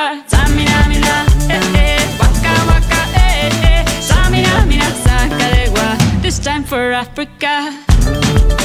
Africa. Eh, eh. eh, this time for Africa.